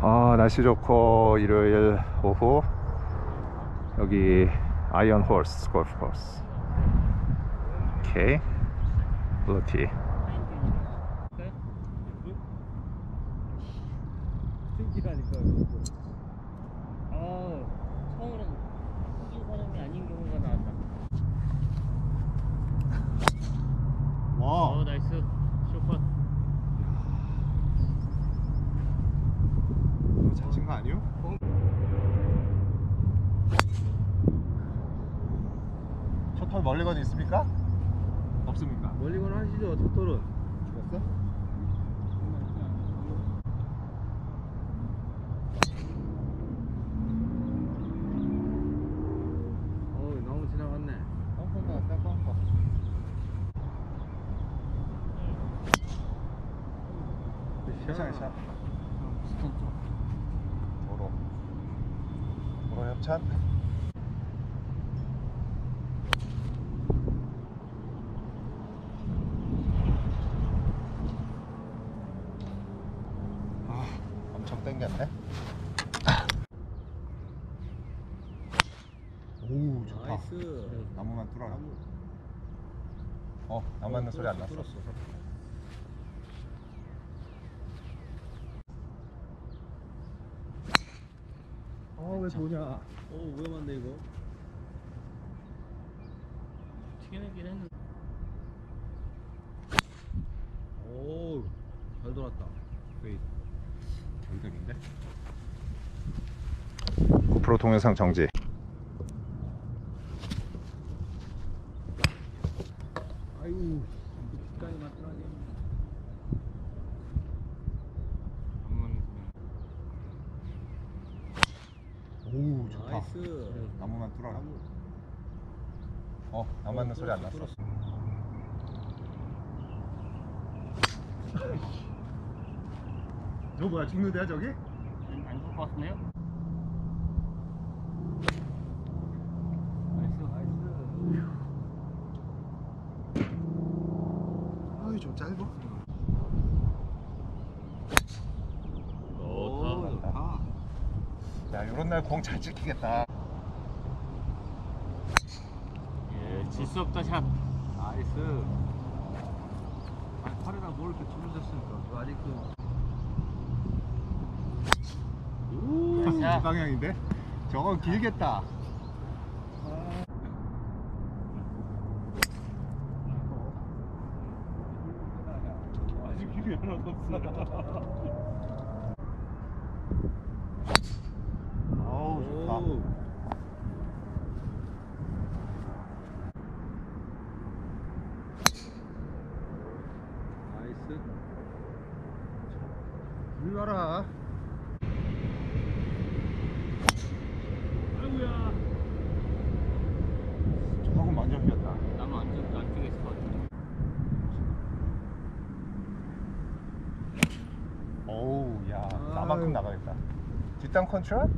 아 날씨 좋고 일요일 오후 여기 Iron Horse 골프 코스 오케이 blue tee 승기라니까 아 처음으로 이긴 사람이 아닌 경우가 나왔다 어 와 nice 쇼컷 잘친 거 아니요? 첫홀 멀리건 있습니까? 없습니까? 멀리건 하시죠 첫돌은. 죽었어? 어 너무 지나갔네. 뻥뻥 나왔다 뻥뻥 괜찮아 괜찮아. 도로. 도로 협찬 아 엄청 땡겼네. 오 좋다. nice. 나무만 뚫어라. 어 나무 맞는 소리 안 났어. 뚫었어 아왜 도냐? 어 위험한데 이거? 튀겨내긴 했는데. 오 잘 돌았다. 거의 결격인데? 고프로 동영상 정지. 맞더라니 오 좋다. 나이스. 나무만 뚫어라. 어 나무. 맞는 소리 안 났어. 저 뭐야? 죽는데요 저기? 안 좋을 것 같네요? nice 아이 좀 짧아. 오 좋다. 야 요런 날 공 잘 찍히겠다. 예, 질수 없다 샷. nice. 아니 팔에다 뭘 이렇게 두르셨습니까? 저 아직 그 이 자. 방향인데? 저건 길겠다 아직 길이 하나도 없어 아우 좋다 나이스 물 봐라 아이고야 저건 완전 휘었다 나는 완전 안 뛰겠을 것 같아 어우 야 아유. 나만큼 나가겠다 뒷땅 컨트롤?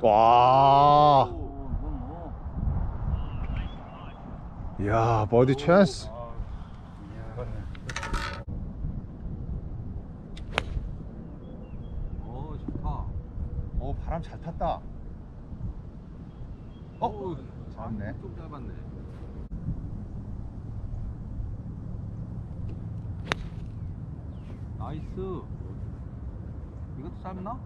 와 오 이건 뭐 이야 버디 찬스. 오 좋다. 오 바람 잘 탔다. 어? 오, 잘했네. 좀 짧았네. 나이스. 이것도 짧나?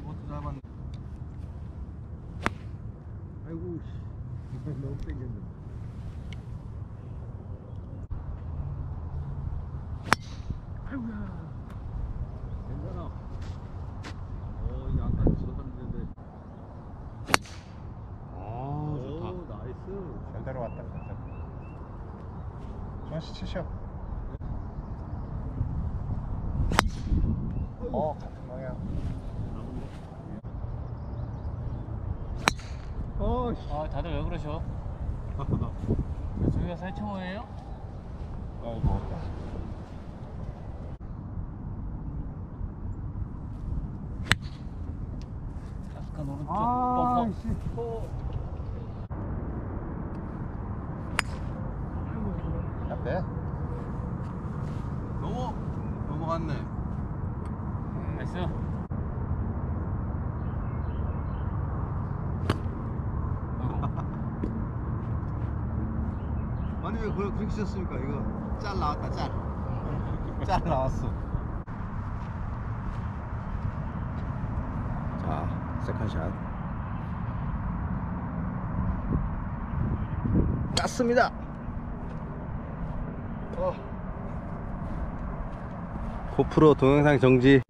이것도 짧았네. 아이고 씨 너무 땡겼네. 아이고야. 괜찮아. 어 이게 아까 쳤었는데. 아오 nice. 잘 들어왔다 조한씨 치셔 어 같은 방향 어, 씨. 아 다들 왜 그러셔? 저희가 살청어예요? 아이고. 약간 오른쪽 아. 씨. 앞에. 넘어. 넘어갔네. 나이스. 쳤습니까? 이거 짤 나왔다 짤. 잘 나왔어. 자, 세컨샷. 깠습니다. 어. 고프로 동영상 정지.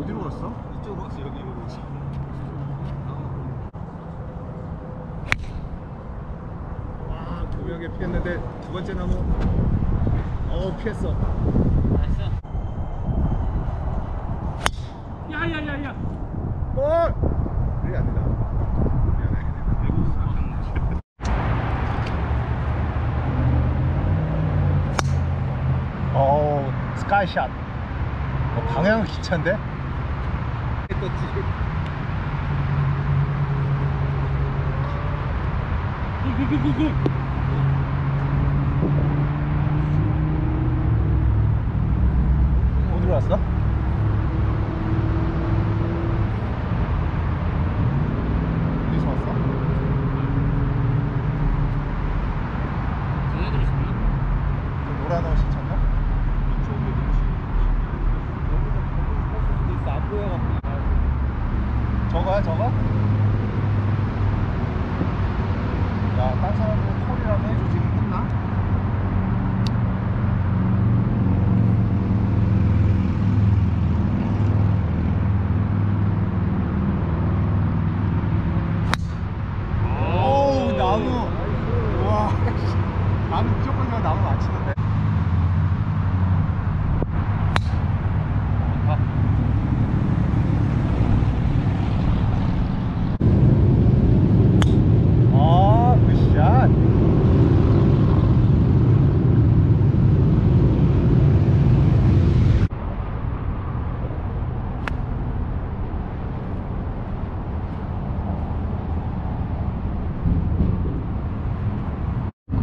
어디로 갔어? 이쪽으로 왔어 여기 이거 뭐지? 와 교묘하게 피했는데 두 번째 나무. 어 피했어. nice. 야야야야. 볼. 그게 안 된다. 미안해. 어우 스카이샷. 어, 방향은 기차인데? 떴지. 굿굿굿굿. 어디로 왔어? 어디서 왔어? 전해드릴 수 있나? 노란 옷 신쳤나? 안 보여갖고. 저거야 저거? 야, 딴 사람들 콜이라도 해주지 했나? 오우 나무 와 나는 무조건 그냥 나무 맞히는데 아 굿샷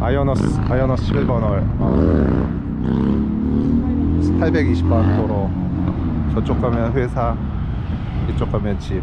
아이어너스 아이어너스 7번홀. 820번 도로. 저쪽 가면 회사 이쪽 가면 집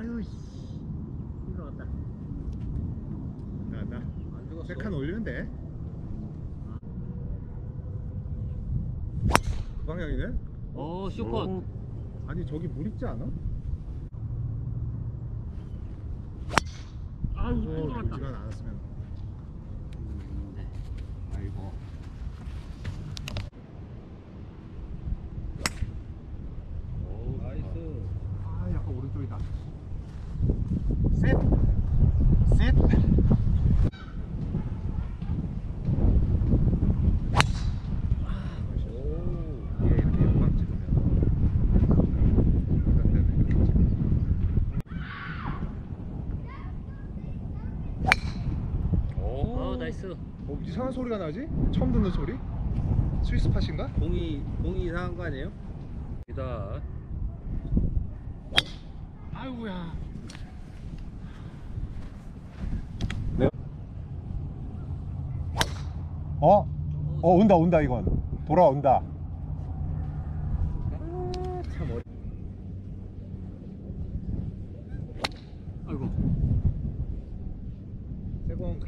아유 씨 힘들어갔다 나나 안 죽었어. 세칸 올리면 돼. 그 방향이네? 어 쇼컷 어, 아니 저기 물 있지 않아? 아유 어, 힘들어갔다 물지만 않았으면. 음, 네. 아이고. 오, nice. 아 약간 오른쪽이다. 셋. 셋. 오. 얘 이렇게 영상 찍으면 이런 데는 이렇게 찍으면. 어 nice 어, 이상한 소리가 나지? 처음 듣는 소리? 스위스 팟인가? 공이 공이 이상한 거 아니에요? 이다. 아이고야. 어? 어 온다 온다 이건 돌아온다 참 어려. 아이고 세공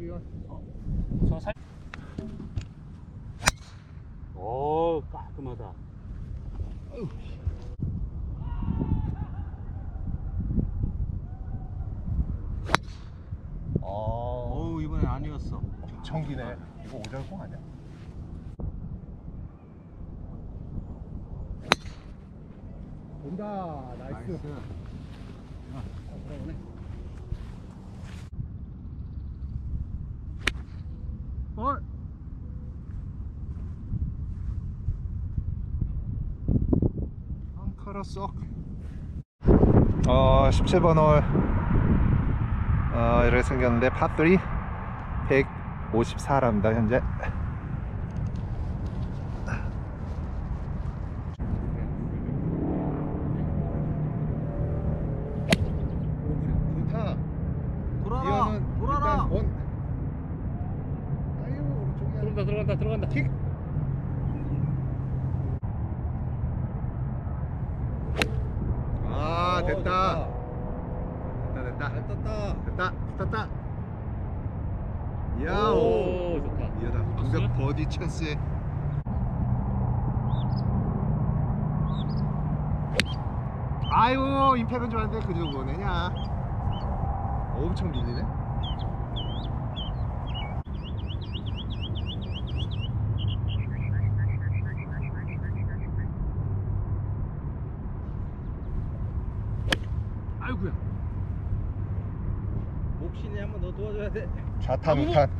프로비온. 저살 오 깔끔하다 어 어우 이번엔 아니었어. 청기네 이거 오절공 아니야? 온다. 나이스. 헐. 썩. 어, 17번 홀. 어, 이렇게 생겼는데 파3 154랍니다 현재. 돌아라. 돌아라. 들어간다 들어간다 들어간다 킥. 아 오, 됐다. 됐다 됐다 잘 떴다. 됐다 됐다. 야오. 오 좋다 이거다. 동작 버디 찬스에. 아유 임팩은 좀 안돼 그저 뭐내냐. 엄청 밀리네. 아이고야 몫이니 한번 더 도와줘야 돼. 좌탄 우탄